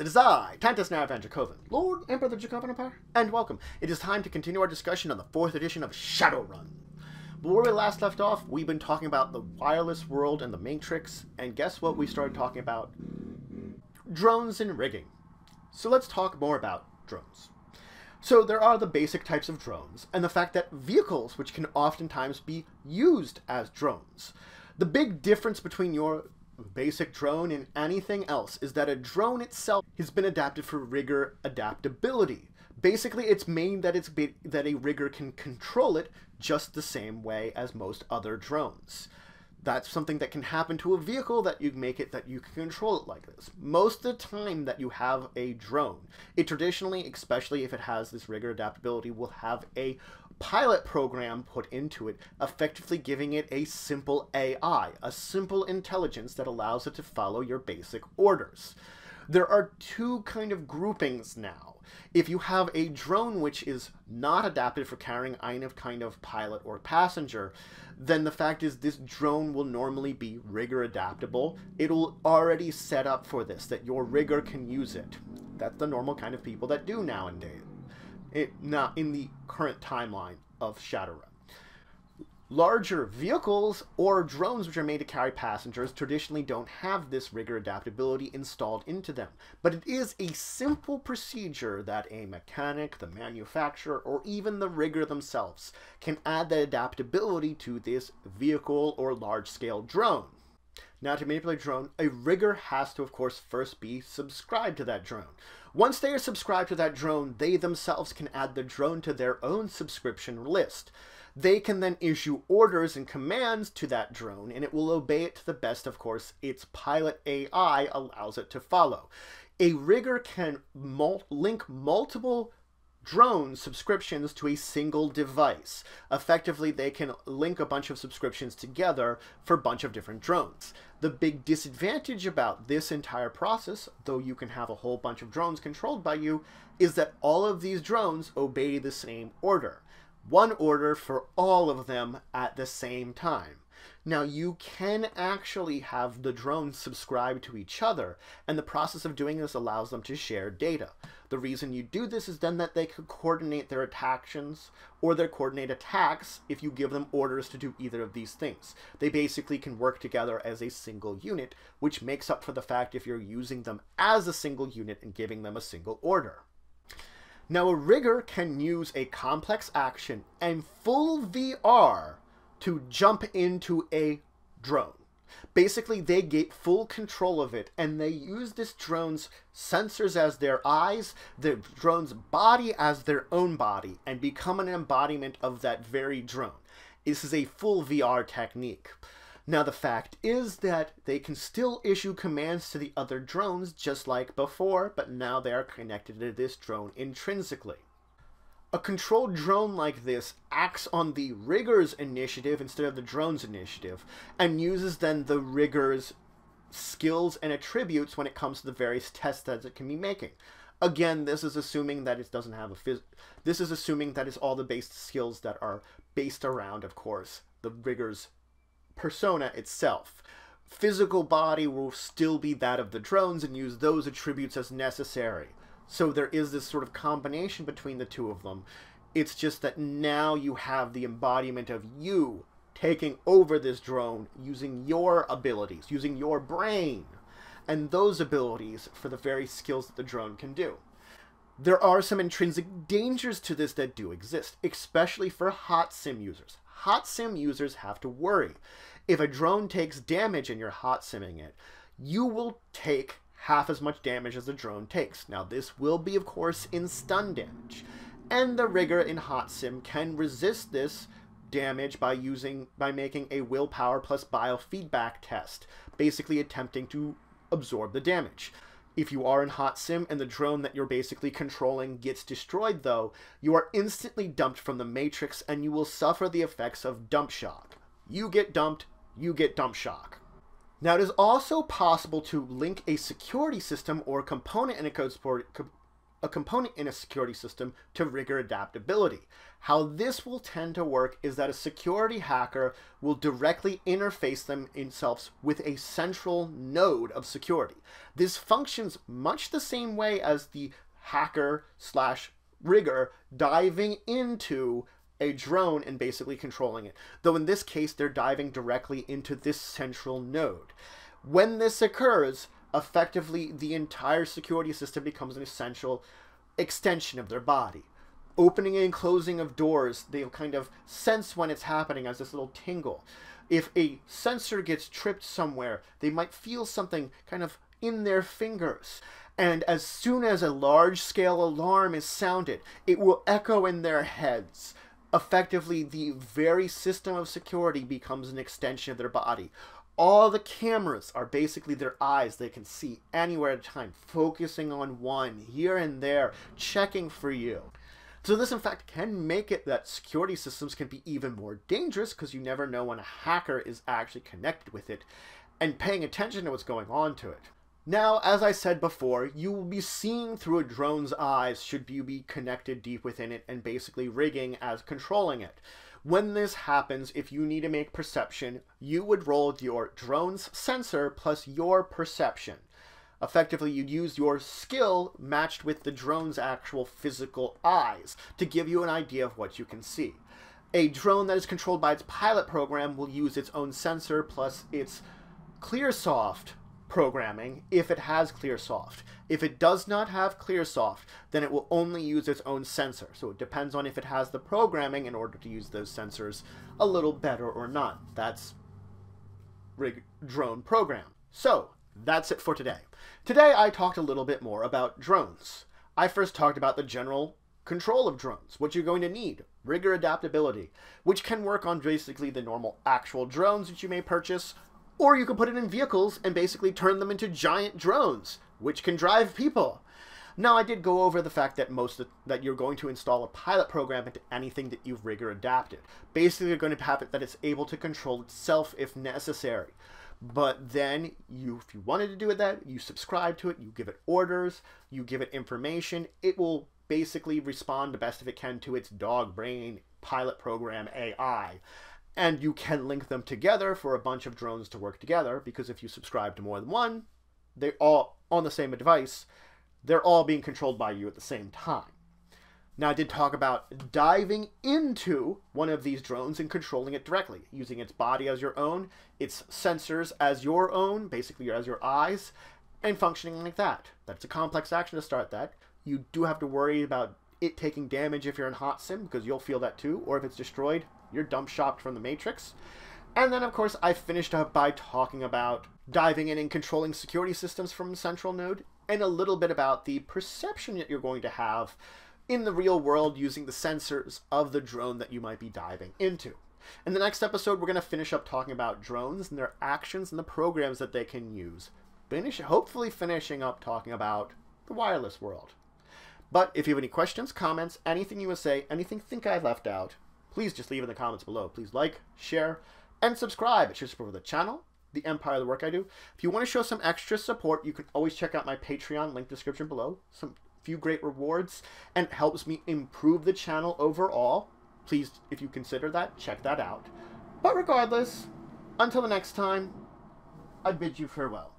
It is I, Tantus Narivan Dracovin, Lord Emperor of the Dracovin Empire, and welcome. It is time to continue our discussion on the fourth edition of Shadowrun. Where we last left off, we've been talking about the wireless world and the Matrix, and guess what we started talking about? Drones and rigging. So let's talk more about drones. So there are the basic types of drones, and the fact that vehicles which can oftentimes be used as drones. The big difference between your basic drone and anything else is that a drone itself has been adapted for rigger adaptability. Basically, it's made that it's that a rigger can control it just the same way as most other drones. That's something that can happen to a vehicle that you make it that you can control it like this. Most of the time that you have a drone, it traditionally, especially if it has this rigger adaptability, will have a pilot program put into it, effectively giving it a simple AI, a simple intelligence that allows it to follow your basic orders. There are two kind of groupings now. If you have a drone which is not adapted for carrying any kind of pilot or passenger, then the fact is this drone will normally be rigger adaptable. It'll already set up for this, that your rigger can use it. That's the normal kind of people that do nowadays it not in the current timeline of Shadowrun. Larger vehicles or drones which are made to carry passengers traditionally don't have this rigger adaptability installed into them, but it is a simple procedure that a mechanic, the manufacturer, or even the rigger themselves can add the adaptability to this vehicle or large-scale drone. Now to manipulate a drone, a rigger has to of course first be subscribed to that drone. Once they are subscribed to that drone, they themselves can add the drone to their own subscription list. They can then issue orders and commands to that drone, and it will obey it to the best, of course, its pilot AI allows it to follow. A rigger can mul link multiple drone subscriptions to a single device. Effectively, they can link a bunch of subscriptions together for a bunch of different drones. The big disadvantage about this entire process, though you can have a whole bunch of drones controlled by you, is that all of these drones obey the same order. One order for all of them at the same time. Now you can actually have the drones subscribe to each other, and the process of doing this allows them to share data. The reason you do this is then that they could coordinate their actions or their coordinate attacks if you give them orders to do either of these things. They basically can work together as a single unit, which makes up for the fact if you're using them as a single unit and giving them a single order. Now a rigger can use a complex action and full VR to jump into a drone. Basically, they get full control of it, and they use this drone's sensors as their eyes, the drone's body as their own body, and become an embodiment of that very drone. This is a full VR technique. Now, the fact is that they can still issue commands to the other drones just like before, but now they are connected to this drone intrinsically. A controlled drone like this acts on the rigger's initiative instead of the drone's initiative, and uses then the rigger's skills and attributes when it comes to the various tests that it can be making. Again, this is assuming that it doesn't have a phys- this is assuming that it's all the based skills that are based around, of course, the rigger's persona itself. Physical body will still be that of the drones and use those attributes as necessary. So there is this sort of combination between the two of them. It's just that now you have the embodiment of you taking over this drone using your abilities, using your brain, and those abilities for the very skills that the drone can do. There are some intrinsic dangers to this that do exist, especially for hot sim users. Hot sim users have to worry. If a drone takes damage and you're hot simming it, you will take half as much damage as the drone takes. Now this will be of course in stun damage. And the rigger in Hot Sim can resist this damage by using by making a willpower plus biofeedback test, basically attempting to absorb the damage. If you are in Hot Sim and the drone that you're basically controlling gets destroyed though, you are instantly dumped from the Matrix and you will suffer the effects of dump shock. You get dumped, you get dump shock. Now, it is also possible to link a security system or component in a code support a component in a security system to rigger adaptability. How this will tend to work is that a security hacker will directly interface themselves with a central node of security. This functions much the same way as the hacker slash rigger diving into a drone and basically controlling it. Though in this case, they're diving directly into this central node. When this occurs, effectively the entire security system becomes an essential extension of their body. Opening and closing of doors, they'll kind of sense when it's happening as this little tingle. If a sensor gets tripped somewhere, they might feel something kind of in their fingers. And as soon as a large scale alarm is sounded, it will echo in their heads. Effectively, the very system of security becomes an extension of their body. All the cameras are basically their eyes. They can see anywhere at a time, focusing on one here and there, checking for you. So this, in fact, can make it that security systems can be even more dangerous because you never know when a hacker is actually connected with it and paying attention to what's going on to it. Now, as I said before, you will be seeing through a drone's eyes should you be connected deep within it and basically rigging as controlling it. When this happens, if you need to make perception, you would roll your drone's sensor plus your perception. Effectively, you'd use your skill matched with the drone's actual physical eyes to give you an idea of what you can see. A drone that is controlled by its pilot program will use its own sensor plus its Clearsight programming if it has Clearsight. If it does not have Clearsight, then it will only use its own sensor. So it depends on if it has the programming in order to use those sensors a little better or not. That's rig drone program. So that's it for today. Today I talked a little bit more about drones. I first talked about the general control of drones, what you're going to need, rigger adaptability, which can work on basically the normal actual drones that you may purchase, or you can put it in vehicles and basically turn them into giant drones, which can drive people. Now, I did go over the fact that most of, that you're going to install a pilot program into anything that you've rigger adapted. Basically, you're going to have it that it's able to control itself if necessary. But then, you, if you wanted to do it that, you subscribe to it, you give it orders, you give it information, it will basically respond the best if it can to its dog brain pilot program AI and you can link them together for a bunch of drones to work together because if you subscribe to more than one, they're all on the same device, they're all being controlled by you at the same time. Now, I did talk about diving into one of these drones and controlling it directly, using its body as your own, its sensors as your own, basically as your eyes, and functioning like that. That's a complex action to start that. You do have to worry about it taking damage if you're in hot sim, because you'll feel that too, or if it's destroyed, you're dump shocked from the Matrix. And then, of course, I finished up by talking about diving in and controlling security systems from Central Node, and a little bit about the perception that you're going to have in the real world using the sensors of the drone that you might be diving into. In the next episode, we're going to finish up talking about drones and their actions and the programs that they can use. Finish, hopefully finishing up talking about the wireless world. But if you have any questions, comments, anything you want to say, anything think I left out, please just leave in the comments below. Please like, share, and subscribe. It shows support the channel, the empire the work I do. If you want to show some extra support, you can always check out my Patreon, link description below. Some few great rewards, and helps me improve the channel overall. Please, if you consider that, check that out. But regardless, until the next time, I bid you farewell.